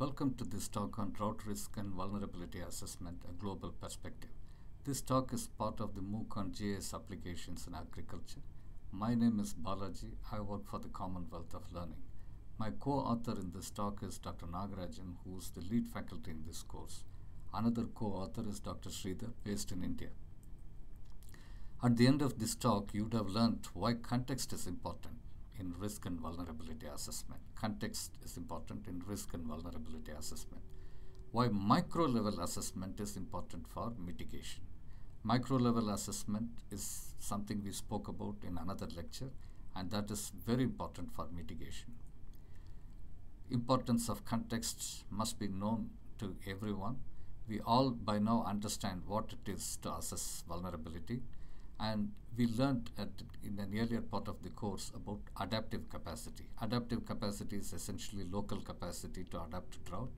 Welcome to this talk on drought risk and vulnerability assessment, a global perspective. This talk is part of the MOOC on GIS applications in agriculture. My name is Balaji. I work for the Commonwealth of Learning. My co-author in this talk is Dr. Nagarajan, who is the lead faculty in this course. Another co-author is Dr. Sridhar, based in India. At the end of this talk, you would have learned why context is important in risk and vulnerability assessment. Context is important in risk and vulnerability assessment. Why micro level assessment is important for mitigation. Micro level assessment is something we spoke about in another lecture, and that is very important for mitigation. Importance of context must be known to everyone. We all by now understand what it is to assess vulnerability and we learned at, in an earlier part of the course about adaptive capacity. Adaptive capacity is essentially local capacity to adapt to drought.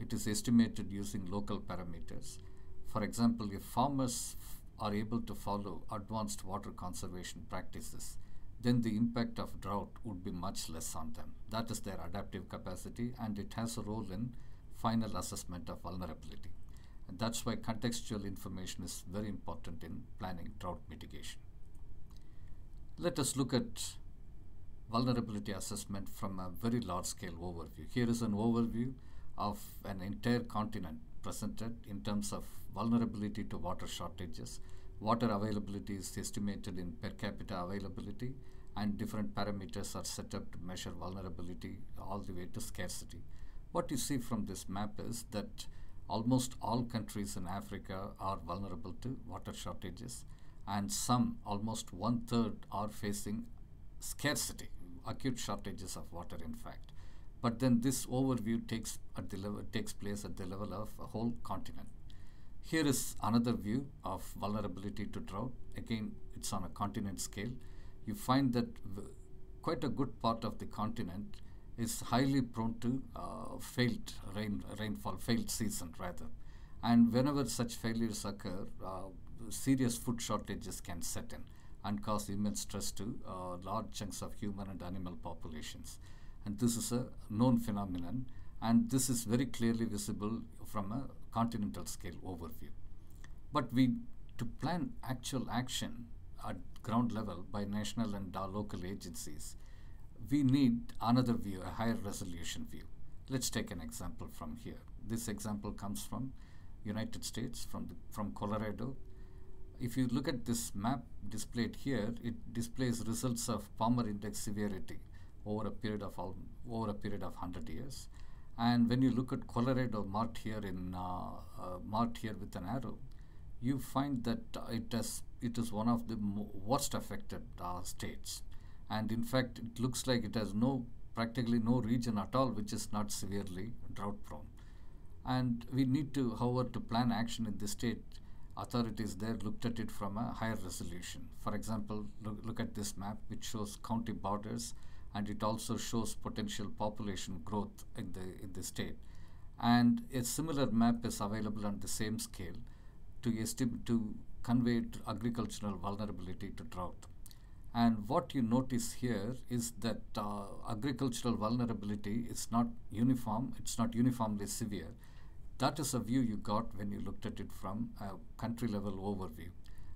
It is estimated using local parameters. For example, if farmers are able to follow advanced water conservation practices, then the impact of drought would be much less on them. That is their adaptive capacity, and it has a role in final assessment of vulnerability. And that's why contextual information is very important in planning drought mitigation. Let us look at vulnerability assessment from a very large scale overview. Here is an overview of an entire continent presented in terms of vulnerability to water shortages. Water availability is estimated in per capita availability and different parameters are set up to measure vulnerability all the way to scarcity. What you see from this map is that almost all countries in Africa are vulnerable to water shortages, and some, almost one third, are facing scarcity, acute shortages of water, in fact. But then this overview takes at the level takes place at the level of a whole continent. Here is another view of vulnerability to drought. Again, it's on a continent scale. You find that quite a good part of the continent is highly prone to uh, failed rain, rainfall, failed season rather. And whenever such failures occur, uh, serious food shortages can set in and cause immense stress to uh, large chunks of human and animal populations. And this is a known phenomenon, and this is very clearly visible from a continental scale overview. But we, to plan actual action at ground level by national and local agencies, we need another view, a higher resolution view. Let's take an example from here. This example comes from United States, from, the, from Colorado. If you look at this map displayed here, it displays results of Palmer index severity over a period of over a period of 100 years. And when you look at Colorado marked here in uh, uh, marked here with an arrow, you find that it has it is one of the worst affected uh, states and in fact it looks like it has no practically no region at all which is not severely drought prone. And we need to however to plan action in the state. Authorities there looked at it from a higher resolution. For example look, look at this map which shows county borders and it also shows potential population growth in the in the state. And a similar map is available on the same scale to estimate to convey agricultural vulnerability to drought and what you notice here is that uh, agricultural vulnerability is not uniform, it's not uniformly severe. That is a view you got when you looked at it from a country level overview.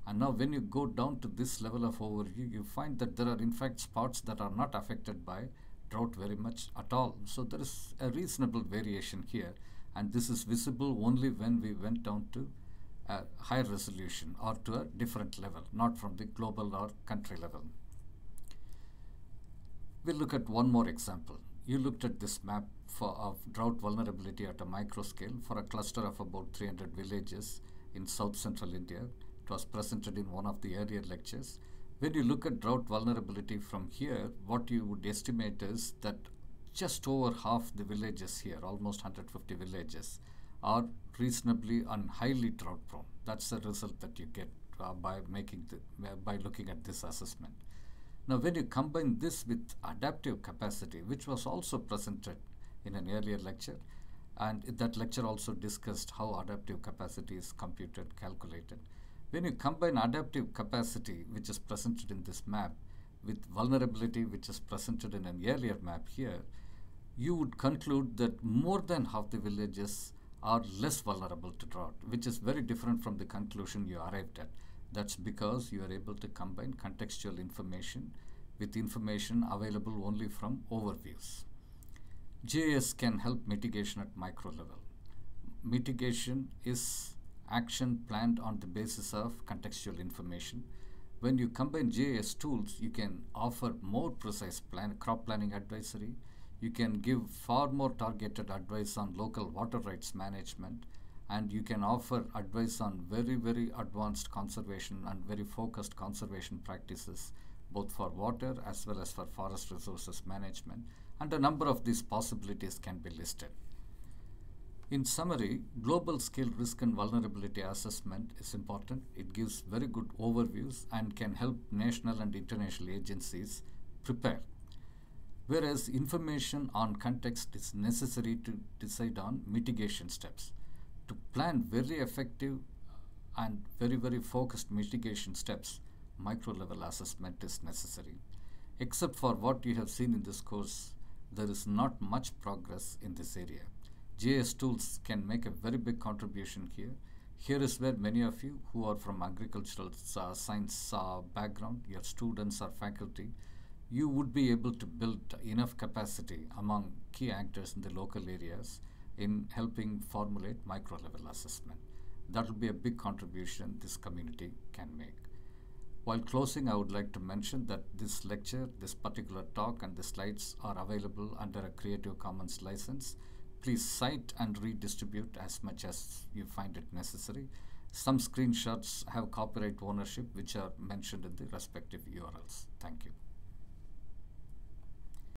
And now when you go down to this level of overview, you find that there are in fact spots that are not affected by drought very much at all. So there is a reasonable variation here. And this is visible only when we went down to a higher resolution or to a different level, not from the global or country level. We'll look at one more example. You looked at this map for, of drought vulnerability at a micro scale for a cluster of about 300 villages in south central India. It was presented in one of the earlier lectures. When you look at drought vulnerability from here, what you would estimate is that just over half the villages here, almost 150 villages, are reasonably and highly drought prone. That's the result that you get uh, by making the, by looking at this assessment. Now, when you combine this with adaptive capacity, which was also presented in an earlier lecture, and that lecture also discussed how adaptive capacity is computed, calculated. When you combine adaptive capacity, which is presented in this map, with vulnerability, which is presented in an earlier map here, you would conclude that more than half the villages are less vulnerable to drought, which is very different from the conclusion you arrived at. That's because you are able to combine contextual information with information available only from overviews. GIS can help mitigation at micro level. Mitigation is action planned on the basis of contextual information. When you combine GIS tools, you can offer more precise plan, crop planning advisory. You can give far more targeted advice on local water rights management and you can offer advice on very, very advanced conservation and very focused conservation practices, both for water as well as for forest resources management. And a number of these possibilities can be listed. In summary, global scale risk and vulnerability assessment is important. It gives very good overviews and can help national and international agencies prepare. Whereas information on context is necessary to decide on mitigation steps to plan very effective and very, very focused mitigation steps, micro level assessment is necessary. Except for what you have seen in this course, there is not much progress in this area. GIS tools can make a very big contribution here. Here is where many of you who are from agricultural uh, science uh, background, your students or faculty, you would be able to build enough capacity among key actors in the local areas in helping formulate micro level assessment. That will be a big contribution this community can make. While closing, I would like to mention that this lecture, this particular talk and the slides are available under a Creative Commons license. Please cite and redistribute as much as you find it necessary. Some screenshots have copyright ownership which are mentioned in the respective URLs. Thank you.